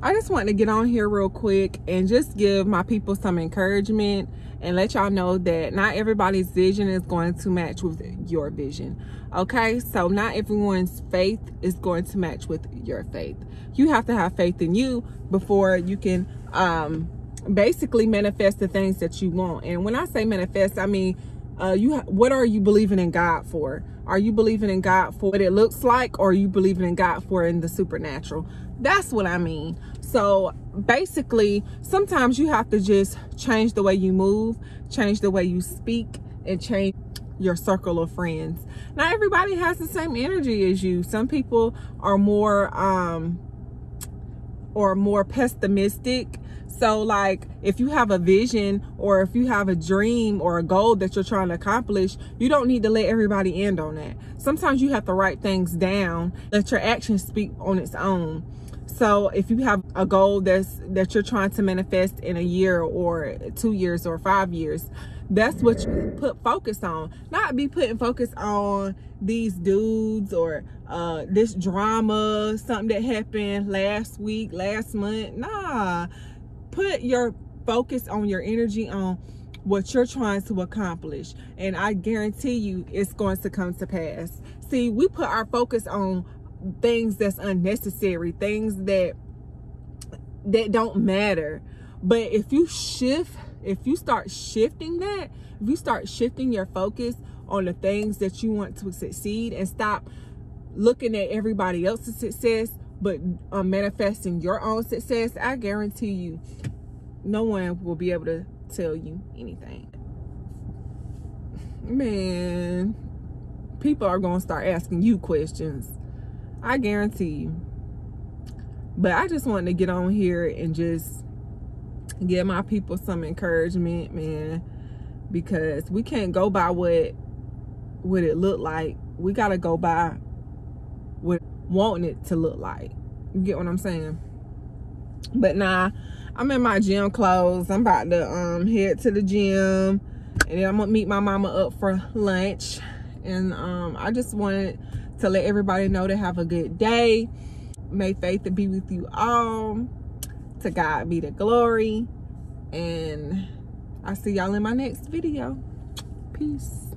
I just want to get on here real quick and just give my people some encouragement and let y'all know that not everybody's vision is going to match with your vision. Okay, so not everyone's faith is going to match with your faith. You have to have faith in you before you can um, basically manifest the things that you want. And when I say manifest, I mean uh, you what are you believing in God for? Are you believing in God for what it looks like, or are you believing in God for in the supernatural? That's what I mean. So basically, sometimes you have to just change the way you move, change the way you speak, and change your circle of friends. Not everybody has the same energy as you. Some people are more um or more pessimistic so like if you have a vision or if you have a dream or a goal that you're trying to accomplish, you don't need to let everybody end on that. Sometimes you have to write things down, let your actions speak on its own. So if you have a goal that's that you're trying to manifest in a year or two years or five years, that's what you put focus on. Not be putting focus on these dudes or uh, this drama, something that happened last week, last month. Nah, put your focus on your energy on what you're trying to accomplish. And i guarantee you it's going to come to pass. See we put our focus on things that's unnecessary things that that don't matter. But if you shift if you start shifting that if you start shifting your focus on the things that you want to succeed and stop looking at everybody else's success but um, manifesting your own success, I guarantee you, no one will be able to tell you anything. Man, people are going to start asking you questions. I guarantee you. But I just wanted to get on here and just give my people some encouragement, man, because we can't go by what what it looked like. We got to go by what wanting it to look like. You get what I'm saying? But nah, I'm in my gym clothes. I'm about to um head to the gym. And then I'm gonna meet my mama up for lunch. And um I just wanted to let everybody know to have a good day. May faith to be with you all. To God be the glory. And I'll see y'all in my next video. Peace.